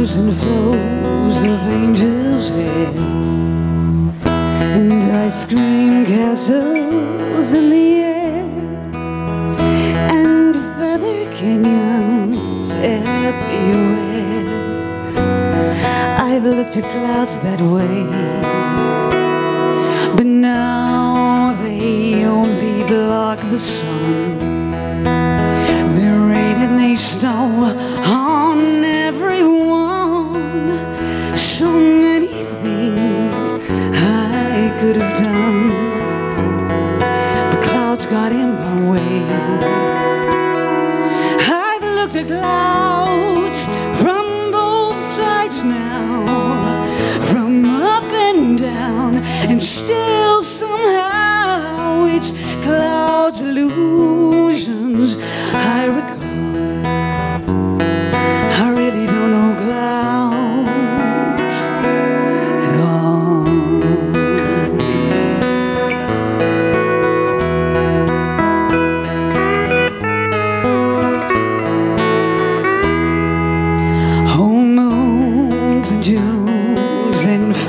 and flows of angels' hair, and ice cream castles in the air, and feather canyons everywhere. I've looked at clouds that way, but now they only block the sun. They rain and they snow I've looked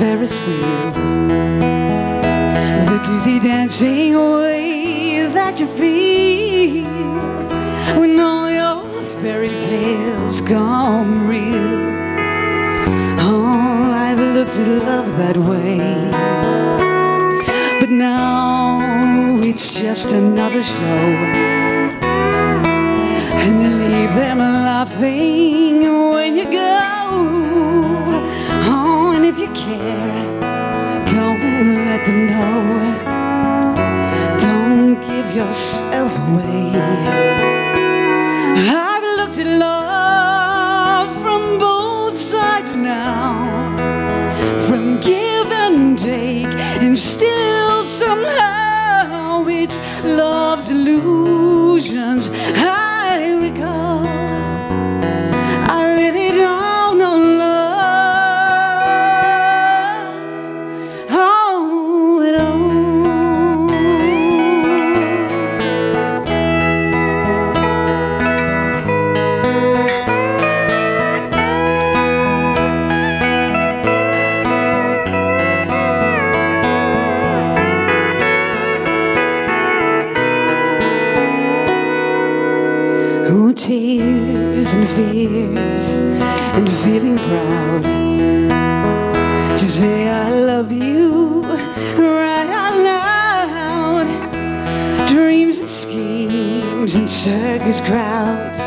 Ferris wheels. The dizzy dancing way that you feel when all your fairy tales come real. Oh, I've looked at love that way. But now it's just another show and they leave them laughing when you go. If you care, don't let them know. Don't give yourself away. I've looked at love from both sides now, from give and take, and still somehow it's love's and fears and feeling proud to say I love you right out loud. Dreams and schemes and circus crowds.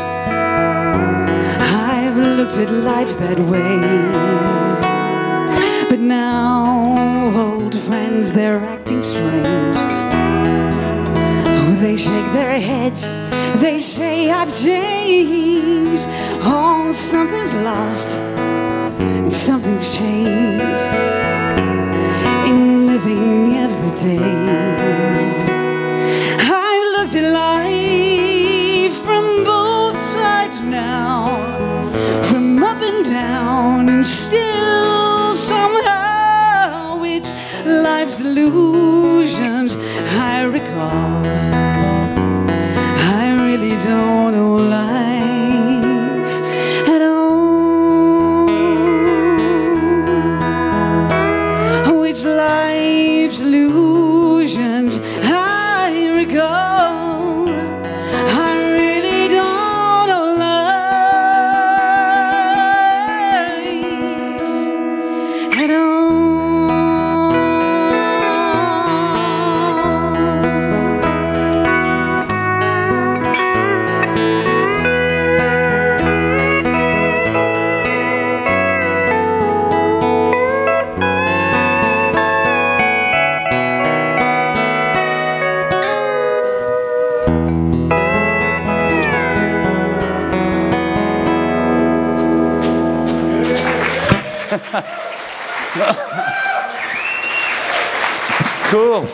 I've looked at life that way. But now old friends, they're acting strange. Oh, they shake their heads. They say I've changed. Oh, something's lost. And something's changed in living every day. I've looked at life from both sides now, from up and down, and still somehow it's life's illusions Cool.